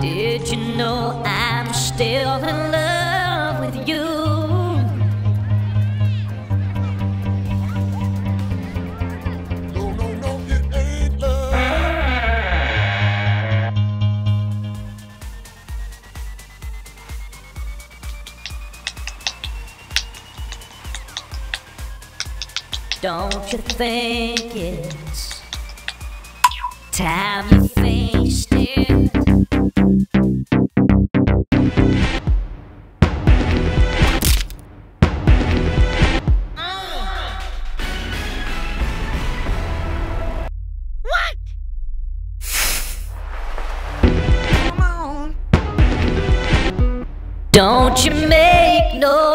Did you know I'm still in love with you? No, no, no, it ain't love. Don't you think it's time you faced Don't you make no